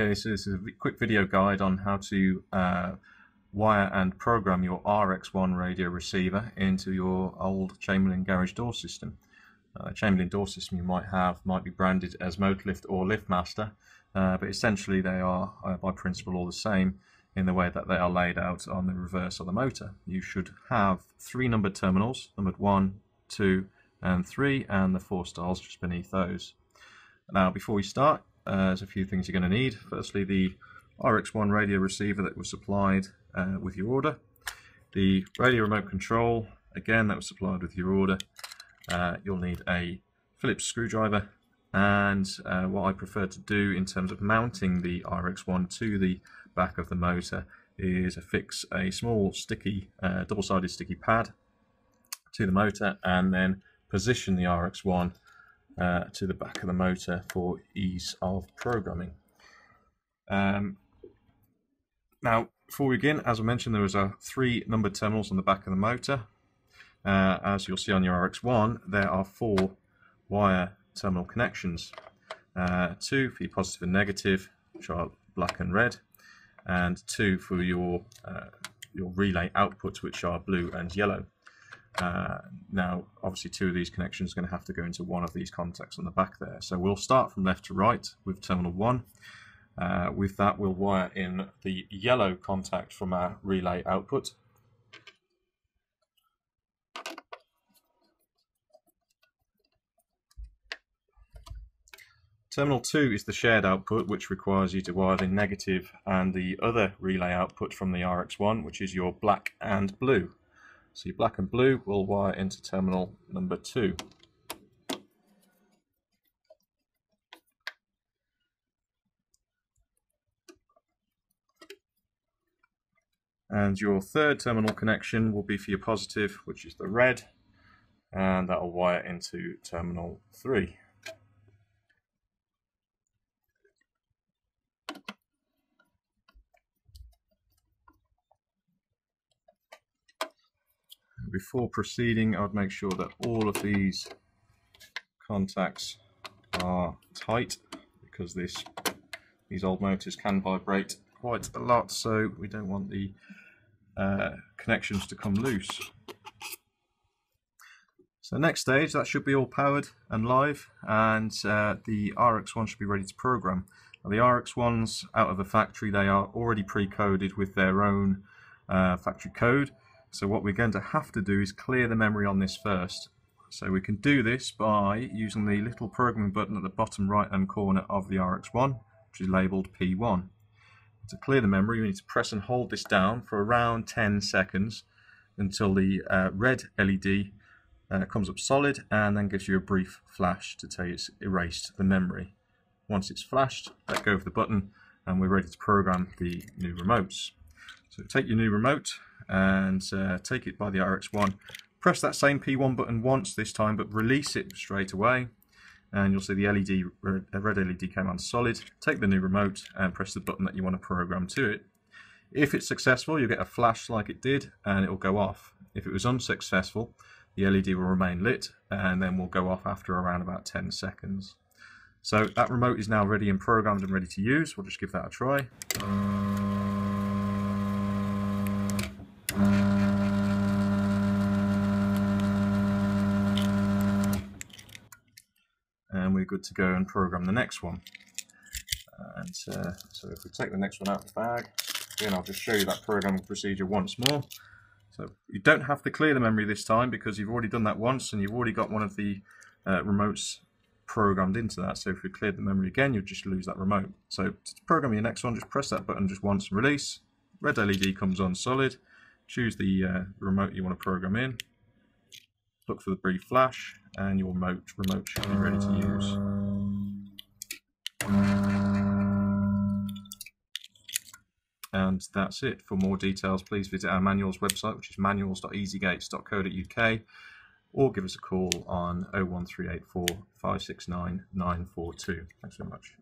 Okay, so this is a quick video guide on how to uh, wire and program your RX1 radio receiver into your old Chamberlain garage door system. Uh, Chamberlain door system you might have might be branded as Motorlift or Liftmaster, uh, but essentially they are uh, by principle all the same in the way that they are laid out on the reverse of the motor. You should have three numbered terminals, numbered 1, 2 and 3, and the four styles just beneath those. Now before we start, uh, there's a few things you're going to need. Firstly, the RX1 radio receiver that was supplied uh, with your order. The radio remote control, again, that was supplied with your order. Uh, you'll need a Phillips screwdriver and uh, what I prefer to do in terms of mounting the RX1 to the back of the motor is affix a small sticky, uh, double-sided sticky pad to the motor and then position the RX1 uh, to the back of the motor for ease of programming. Um, now, before we begin, as I mentioned, there was a three numbered terminals on the back of the motor. Uh, as you'll see on your RX1, there are four wire terminal connections. Uh, two for your positive and negative, which are black and red, and two for your uh, your relay outputs, which are blue and yellow. Uh, now, obviously, two of these connections are going to have to go into one of these contacts on the back there. So we'll start from left to right with terminal 1. Uh, with that, we'll wire in the yellow contact from our relay output. Terminal 2 is the shared output, which requires you to wire the negative and the other relay output from the RX1, which is your black and blue. So your black and blue will wire into terminal number 2. And your third terminal connection will be for your positive, which is the red, and that will wire into terminal 3. Before proceeding, I would make sure that all of these contacts are tight because this these old motors can vibrate quite a lot, so we don't want the uh, connections to come loose. So next stage, that should be all powered and live, and uh, the RX1 should be ready to program. Now, the RX1s out of the factory, they are already pre-coded with their own uh, factory code. So what we're going to have to do is clear the memory on this first. So we can do this by using the little programming button at the bottom right hand corner of the RX1, which is labelled P1. To clear the memory, we need to press and hold this down for around 10 seconds until the uh, red LED uh, comes up solid and then gives you a brief flash to tell you it's erased the memory. Once it's flashed, let go of the button and we're ready to program the new remotes. So take your new remote, and uh, take it by the RX1. Press that same P1 button once this time, but release it straight away. And you'll see the LED, red LED came on solid. Take the new remote and press the button that you want to program to it. If it's successful, you'll get a flash like it did, and it will go off. If it was unsuccessful, the LED will remain lit, and then will go off after around about 10 seconds. So that remote is now ready and programmed and ready to use. We'll just give that a try. And we're good to go and program the next one. And uh, so if we take the next one out of the bag, again I'll just show you that programming procedure once more. So you don't have to clear the memory this time because you've already done that once and you've already got one of the uh, remotes programmed into that. So if we cleared the memory again, you'll just lose that remote. So to program your next one, just press that button just once and release. Red LED comes on solid. Choose the uh, remote you want to program in. Look for the brief flash and your remote, remote should be ready to use. And that's it. For more details, please visit our manuals website, which is manuals.easygates.co.uk, or give us a call on 01384 569 942. Thanks very much.